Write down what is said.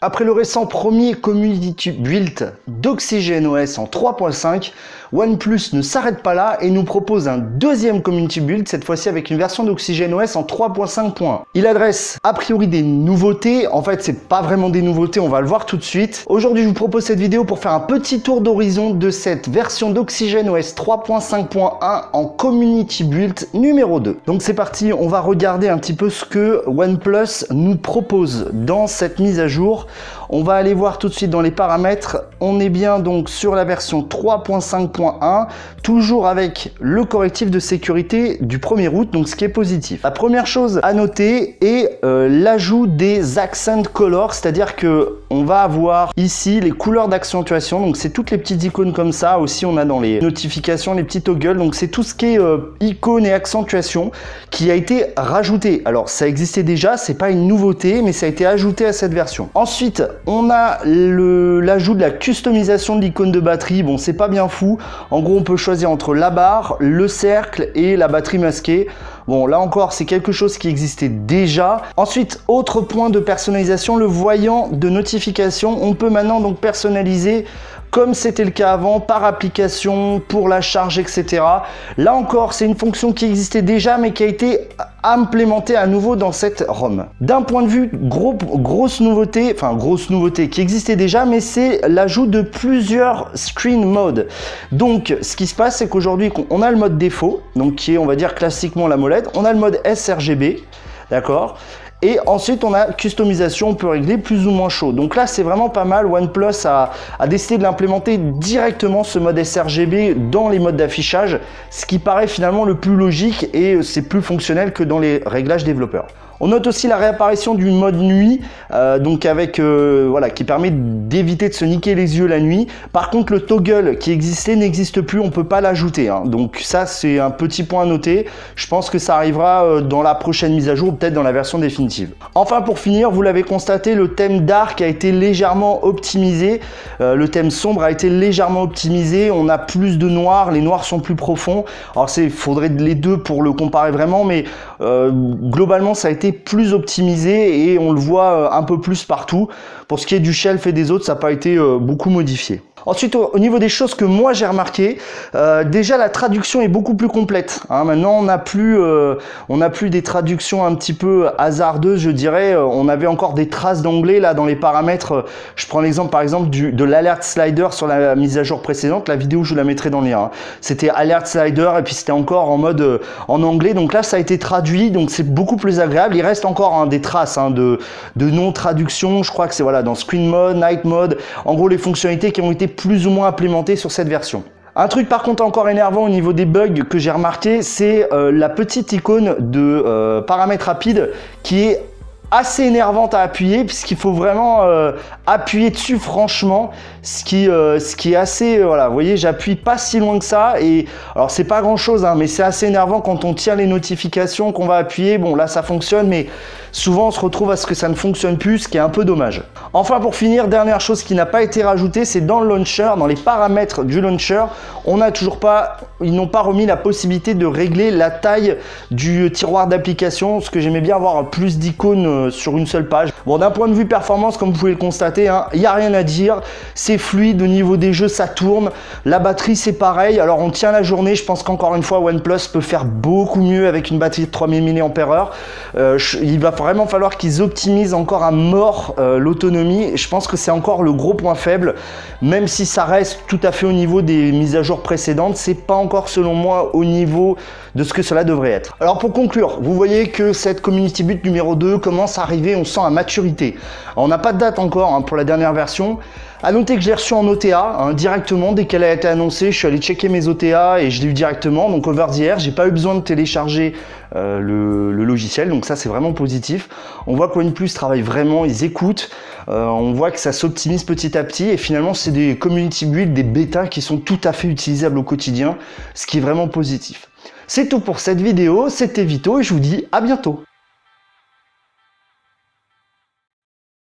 Après le récent premier community build d'OxygenOS en 3.5, OnePlus ne s'arrête pas là et nous propose un deuxième community build, cette fois-ci avec une version d'OxygenOS en 3.5.1. Il adresse a priori des nouveautés, en fait c'est pas vraiment des nouveautés, on va le voir tout de suite. Aujourd'hui je vous propose cette vidéo pour faire un petit tour d'horizon de cette version d'OxygenOS 3.5.1 en community build numéro 2. Donc c'est parti, on va regarder un petit peu ce que OnePlus nous propose dans cette mise à jour. On va aller voir tout de suite dans les paramètres. On est bien donc sur la version 3.5.1, toujours avec le correctif de sécurité du 1er août, donc ce qui est positif. La première chose à noter est euh, l'ajout des accent colors, c'est-à-dire que on va avoir ici les couleurs d'accentuation, donc c'est toutes les petites icônes comme ça. Aussi, on a dans les notifications les petits toggles, donc c'est tout ce qui est euh, icône et accentuation qui a été rajouté. Alors ça existait déjà, c'est pas une nouveauté, mais ça a été ajouté à cette version. On a l'ajout de la customisation de l'icône de batterie. Bon, c'est pas bien fou. En gros, on peut choisir entre la barre, le cercle et la batterie masquée. Bon, là encore, c'est quelque chose qui existait déjà. Ensuite, autre point de personnalisation, le voyant de notification. On peut maintenant donc personnaliser comme c'était le cas avant, par application, pour la charge, etc. Là encore, c'est une fonction qui existait déjà, mais qui a été implémentée à nouveau dans cette ROM. D'un point de vue gros, grosse nouveauté, enfin grosse nouveauté qui existait déjà, mais c'est l'ajout de plusieurs screen modes. Donc, ce qui se passe, c'est qu'aujourd'hui, on a le mode défaut, donc qui est, on va dire, classiquement la molette. On a le mode sRGB, d'accord et ensuite, on a customisation, on peut régler plus ou moins chaud. Donc là, c'est vraiment pas mal. OnePlus a, décidé de l'implémenter directement, ce mode sRGB, dans les modes d'affichage, ce qui paraît finalement le plus logique et c'est plus fonctionnel que dans les réglages développeurs. On note aussi la réapparition du mode nuit, euh, donc avec euh, voilà, qui permet d'éviter de se niquer les yeux la nuit. Par contre, le toggle qui existait n'existe plus, on peut pas l'ajouter. Hein. Donc ça, c'est un petit point à noter. Je pense que ça arrivera euh, dans la prochaine mise à jour, peut-être dans la version définitive. Enfin, pour finir, vous l'avez constaté, le thème dark a été légèrement optimisé. le thème sombre a été légèrement optimisé. On a plus de noir, les noirs sont plus profonds. Alors, il faudrait les deux pour le comparer vraiment, mais globalement, ça a été plus optimisé et on le voit euh, un peu plus partout. Pour ce qui est du shelf et des autres, ça n'a pas été euh, beaucoup modifié. Ensuite, au niveau des choses que moi j'ai remarqué, euh, déjà la traduction est beaucoup plus complète. Hein. Maintenant, on n'a plus, on n'a plus des traductions un petit peu hasardeuses, je dirais. On avait encore des traces d'anglais là dans les paramètres. Je prends l'exemple par exemple de l'alert slider sur la mise à jour précédente. La vidéo, je la mettrai dans les liens. Hein. C'était alert slider et puis c'était encore en mode en anglais. Donc là, ça a été traduit, donc c'est beaucoup plus agréable. Il reste encore hein, des traces de, de non traduction. Je crois que c'est voilà dans screen mode, night mode. En gros, les fonctionnalités qui ont été plus ou moins implémenté sur cette version. Un truc par contre encore énervant au niveau des bugs que j'ai remarqué, c'est euh, la petite icône de euh, paramètres rapides qui est assez énervante à appuyer puisqu'il faut vraiment euh, appuyer dessus franchement. Ce qui ce qui est assez voilà vous voyez j'appuie pas si loin que ça. Et alors c'est pas grand chose hein, mais c'est assez énervant quand on tient les notifications qu'on va appuyer. Bon là ça fonctionne mais souvent on se retrouve à ce que ça ne fonctionne plus, ce qui est un peu dommage. Enfin pour finir, dernière chose qui n'a pas été rajoutée, c'est dans le launcher, dans les paramètres du launcher, on n'a toujours pas, ils n'ont pas remis la possibilité de régler la taille du tiroir d'application, ce que j'aimais bien avoir plus d'icônes euh, sur une seule page. Bon d'un point de vue performance, comme vous pouvez le constater, hein, il n'y a rien à dire, c'est fluide au niveau des jeux, ça tourne, la batterie c'est pareil, alors on tient la journée, je pense qu'encore une fois OnePlus peut faire beaucoup mieux avec une batterie de 3000 mAh, euh, il va vraiment falloir qu'ils optimisent encore à mort euh, l'autonomie. Je pense que c'est encore le gros point faible, même si ça reste tout à fait au niveau des mises à jour précédentes, c'est pas encore selon moi au niveau de ce que cela devrait être. Alors pour conclure, vous voyez que cette community but numéro 2 commence à arriver, on sent à maturité. on n'a pas de date encore hein, pour la dernière version. À noter que je l'ai reçu en OTA hein, directement dès qu'elle a été annoncée. Je suis allé checker mes OTA et je l'ai eu directement. Donc over the air, j'ai pas eu besoin de télécharger euh, le, logiciel. Donc ça c'est vraiment positif. On voit qu'OnePlus travaille vraiment, ils écoutent. Euh, on voit que ça s'optimise petit à petit et finalement c'est des community builds, des bêtas qui sont tout à fait utilisables au quotidien, ce qui est vraiment positif. C'est tout pour cette vidéo, c'était Vito et je vous dis à bientôt